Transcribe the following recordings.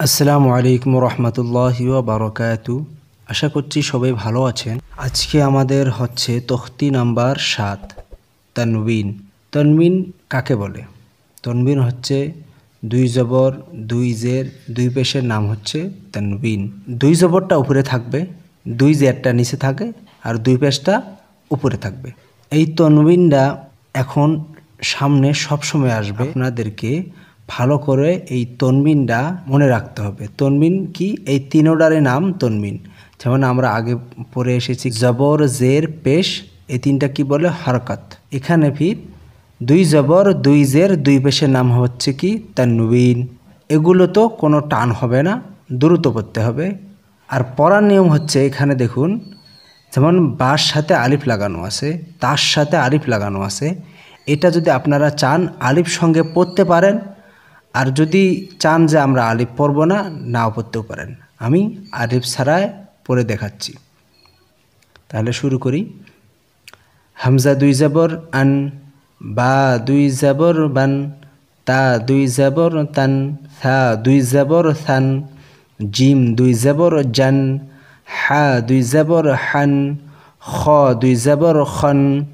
আসসালামু আলাইকুম রহমতুল্লাহি বারকাতু আশা করছি সবাই ভালো আছেন। আজকে আমাদের হচ্ছে তখতি নাম্বার সাত, তনবিন। তনবিন কাকে বলে? তনবিন হচ্ছে দুই জবর, দুই জের, দুই পেশের নাম হচ্ছে তনবিন। দুই জবরটা উপরে থাকবে, দুই জেরটা নিচে থাকে আর দুই পেশটা উপরে থাকবে। এই তনবিনটা এখন সামনে সবসময় আসবে। আপনাদেরকে ভালো করে এই তনবিনটা মনে রাখতে হবে। তনবিন কি? এই তিনোটারে নাম তনবিন যেমন আমরা আগে পড়ে এসেছি, জবর, জের, পেশ, এই তিনটা কি বলে? হরকত। এখানে ফির দুই জবর, দুই জের, দুই পেশের নাম হচ্ছে কি? তনবিন। এগুলো তো কোনো টান হবে না, দ্রুত পড়তে হবে। আর পড়ার নিয়ম হচ্ছে এখানে দেখুন, যেমন বাস সাথে আলিফ লাগানো আছে, তার সাথে আলিফ লাগানো আছে। এটা যদি আপনারা চান, আলিফ সঙ্গে পড়তে পারেন আর যদি চান যে আমরা আলিফ পড়ব না, নাও পড়তেও পারেন। আমি আলিফ ছাড়ায় পড়ে দেখাচ্ছি। তাহলে শুরু করি। হামজা দুই জাবর আন, বা দুই জাবর বান, তা দুই জাবর তান, থা দুই জাবর থান, জিম দুই জাবর জান, হা দুই জাবর হান, খ দুই জাবর খন,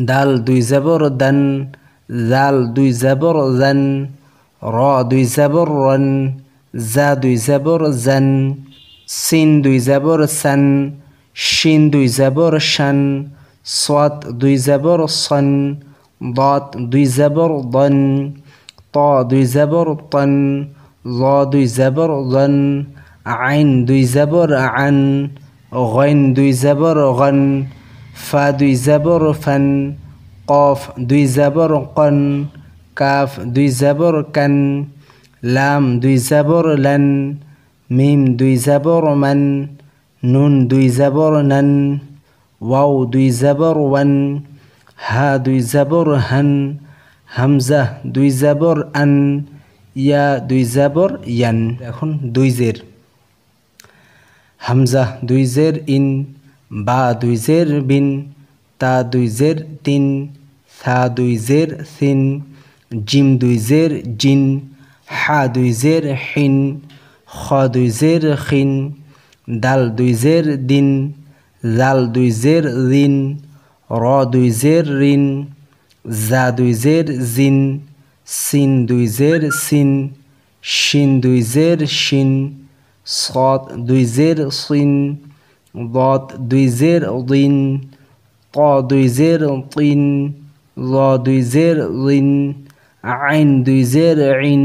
দাল দুই জাবর দান জাল দুই জাবর জান র দুই জাবর রন জা দুই জাবর জান সিন দুই জাবর সান শিন দুই জাবর শান সাত দুই জাবর সন ضاد দুই জাবর দন ত দুই জাবর তন ল দুই জাবর জন আইন দুই জাবর আন غين দুই জাবর গন ফা দুই জাবর ফান কফ দুই জাবর কন কাফ দুই জাবর কান লাম দুই জাবর লান মিম দুই জাবর মান নুন দুই জাবর নান ওয়াও দুই জাবর ওয়ান হা দুই জাবর হান হামজা দুই জাবর আন ইয়া দুই জাবর ইয়ান এখন দুই জের। হামজা দুই জের ইন, বা দুই জের বিন, তা দুই জের তিন। থা দুই জের সিন জিম দুই জের জিন হা দুই জের হিন খ দুই জের খিন দাল দুই জের দিন জাল দুই জের রিন র দুই জের রিন জা দুই জের জিন সিন দুই জের সিন শিন দুই জের শিন صاد দুই জের সিন ضاد দুই জের দিন ط দুই জের তিন ল দুই জের ইন আইন দুই জের ইন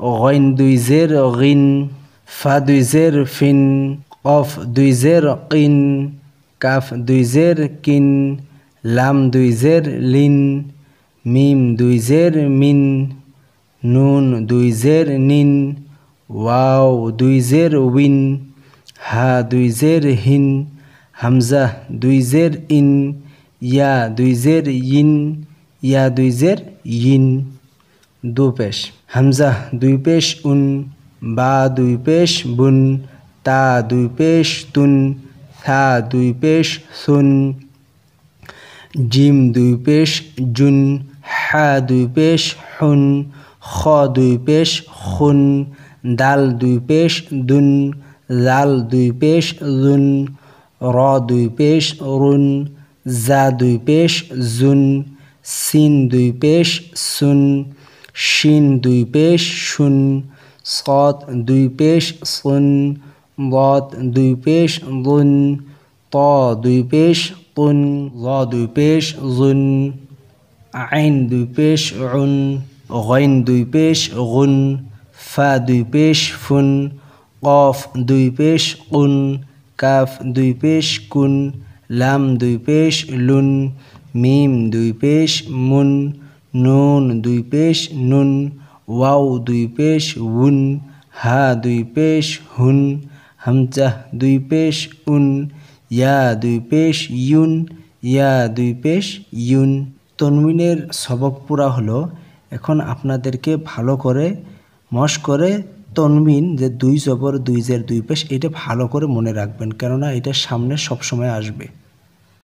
গইন দুই জের গিন ফা দুই জের ফিন অফ দুই জের কিন কাফ দুই জের কিন লাম দুই জের লিন মিম দুই জের মিন নুন দুই জের নিন ওয়াও দুই জের উইন হা দুই জের হিন হামজা দুই জের ইন ইয়া দুই জের ইন ইয়া দুই জের ইন দু পেশ হামজা দুই পেশ উন বা দুই পেশ বুন তা দুই পেশ তুন থা দুই পেশ সুন জিম দুই পেশ জুন হা দুই পেশ হুন খ দুই পেশ খুন দাল দুই পেশ দুন লাল দুই পেশ জুন র দুই পেশ রুন ز دوی پیش زون سین دوی پیش سون شین دوی پیش شون صاد دوی پیش صن ضاد دوی پیش ظن طا دوی پیش طن ظا دوی پیش ظن عین دوی پیش عن غین دوی پیش غن فا دوی پیش فن قاف دوی پیش قن کاف دوی پیش کن লাম দুই পেশ, লুন, মিম দুই পেশ, মুন, নুন দুই পেশ, নুন, ওয়াও দুই পেশ, উন, হা দুই পেশ, হুন, হামচাহ দুই পেশ, উন, ইয়া দুই পেশ, ইউন, ইয়া দুই পেশ, ইউন। তনমিনের সবক পুরা হলো, এখন আপনাদেরকে ভালো করে মশ করে তনমিন যে দুই জবর, দুই জের, দুই পেশ, এটা ভালো করে মনে রাখবেন। কেননা এটা সামনে সবসময় আসবে।